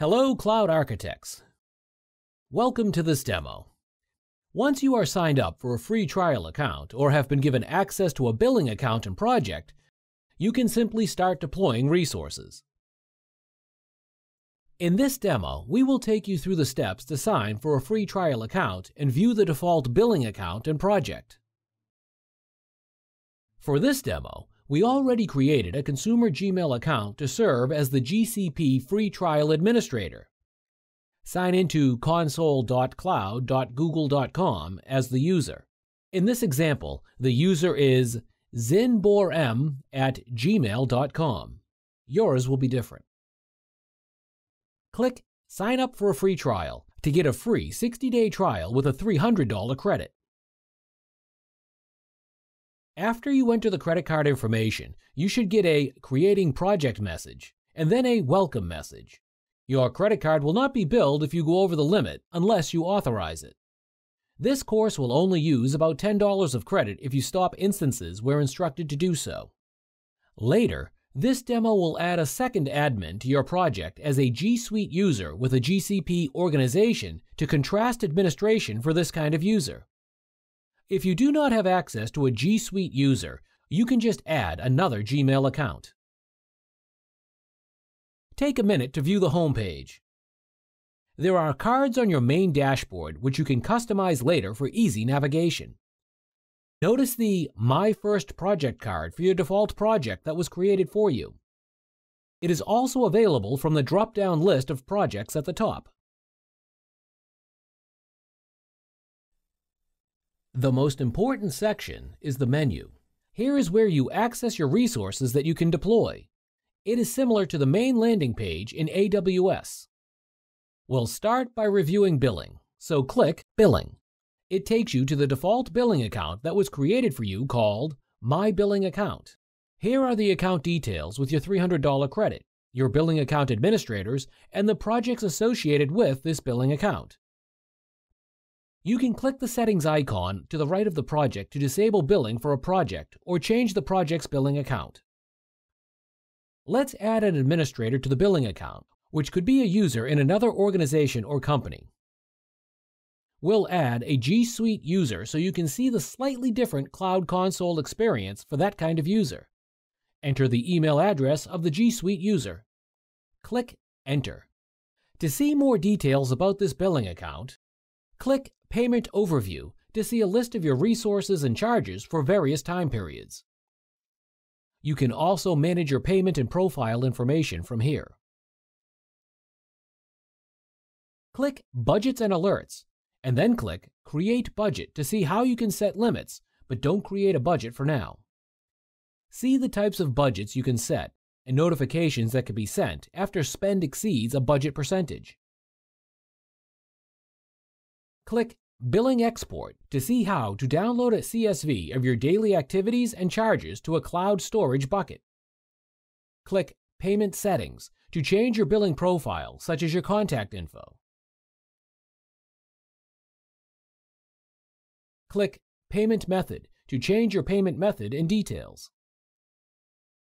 Hello, Cloud Architects. Welcome to this demo. Once you are signed up for a free trial account or have been given access to a billing account and project, you can simply start deploying resources. In this demo, we will take you through the steps to sign for a free trial account and view the default billing account and project. For this demo, we already created a consumer Gmail account to serve as the GCP free trial administrator. Sign into console.cloud.google.com as the user. In this example, the user is zinborm at gmail.com. Yours will be different. Click Sign up for a free trial to get a free 60-day trial with a $300 credit. After you enter the credit card information, you should get a Creating Project message and then a Welcome message. Your credit card will not be billed if you go over the limit unless you authorize it. This course will only use about $10 of credit if you stop instances where instructed to do so. Later, this demo will add a second admin to your project as a G Suite user with a GCP organization to contrast administration for this kind of user. If you do not have access to a G Suite user, you can just add another Gmail account. Take a minute to view the home page. There are cards on your main dashboard which you can customize later for easy navigation. Notice the My First Project card for your default project that was created for you. It is also available from the drop-down list of projects at the top. The most important section is the menu. Here is where you access your resources that you can deploy. It is similar to the main landing page in AWS. We'll start by reviewing billing, so click Billing. It takes you to the default billing account that was created for you called My Billing Account. Here are the account details with your $300 credit, your billing account administrators, and the projects associated with this billing account. You can click the settings icon to the right of the project to disable billing for a project or change the project's billing account. Let's add an administrator to the billing account, which could be a user in another organization or company. We'll add a G Suite user so you can see the slightly different Cloud Console experience for that kind of user. Enter the email address of the G Suite user. Click Enter. To see more details about this billing account, click Payment Overview to see a list of your resources and charges for various time periods. You can also manage your payment and profile information from here. Click Budgets and Alerts, and then click Create Budget to see how you can set limits, but don't create a budget for now. See the types of budgets you can set and notifications that can be sent after spend exceeds a budget percentage. Click Billing Export to see how to download a CSV of your daily activities and charges to a cloud storage bucket. Click Payment Settings to change your billing profile, such as your contact info. Click Payment Method to change your payment method and details.